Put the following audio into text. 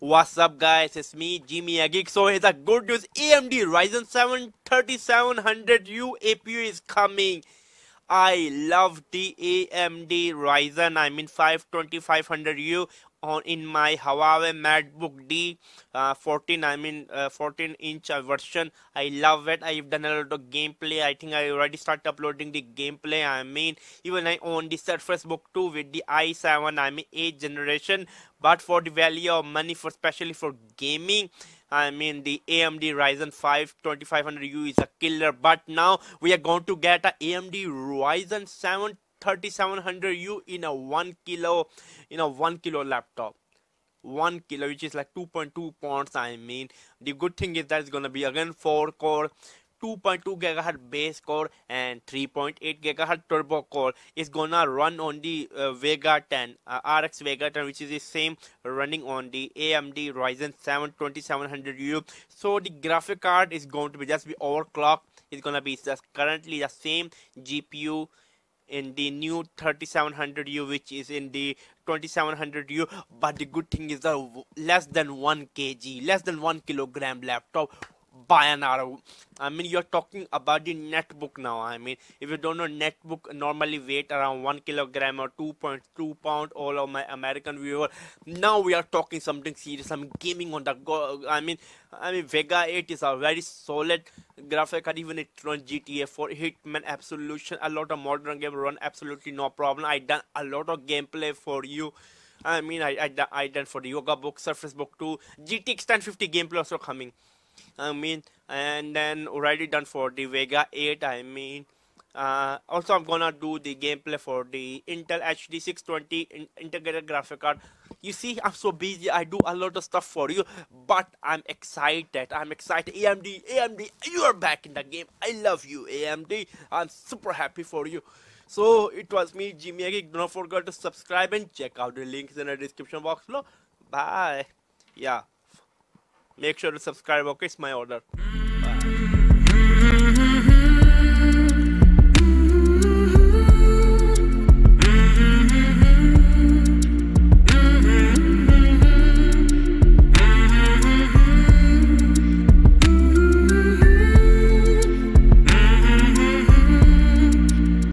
What's up guys, it's me Jimmy a Geek. So here's a good news, AMD Ryzen 7 3700U APU is coming. I love the AMD Ryzen, I mean 52500U on in my Huawei MateBook D uh, 14 I mean uh, 14 inch uh, version. I love it. I've done a lot of gameplay. I think I already started uploading the gameplay. I mean even I own the Surface Book 2 with the i7 I mean 8th generation. But for the value of money for especially for gaming I mean the AMD Ryzen 5 2500U is a killer. But now we are going to get a AMD Ryzen 7 3700U in a 1 kilo in a 1 kilo laptop. 1 kilo which is like 2.2 pounds I mean. The good thing is that it's gonna be again 4 core 2.2 gigahertz base core and 3.8 gigahertz turbo core. Is gonna run on the uh, Vega 10 uh, RX Vega 10 which is the same running on the AMD Ryzen 7 2700U so the graphic card is going to be just be overclocked. It's gonna be just currently the same GPU in the new 3700U which is in the 2700U but the good thing is the less than 1 kg less than 1 kilogram laptop buy an hour. I mean, you're talking about the netbook now. I mean, if you don't know, netbook normally weight around one kilogram or 2.2 pound. All of my American viewer. Now we are talking something serious. I'm gaming on the go. I mean, I mean, Vega 8 is a very solid graphic card. Even it runs GTA 4, Hitman Absolution, a lot of modern game run absolutely no problem. I done a lot of gameplay for you. I mean, I, I, I done for the Yoga book, Surface Book 2, GTX 1050 gameplay also coming. I mean, and then already done for the Vega 8. I mean, uh, also I'm gonna do the gameplay for the Intel HD 620 in integrated graphic card. You see, I'm so busy. I do a lot of stuff for you, but I'm excited. I'm excited. AMD, AMD, you are back in the game. I love you, AMD. I'm super happy for you. So it was me, Jimmy a Geek. Don't forget to subscribe and check out the links in the description box below. Bye. Yeah. Make sure to subscribe, okay? It's my order. Bye.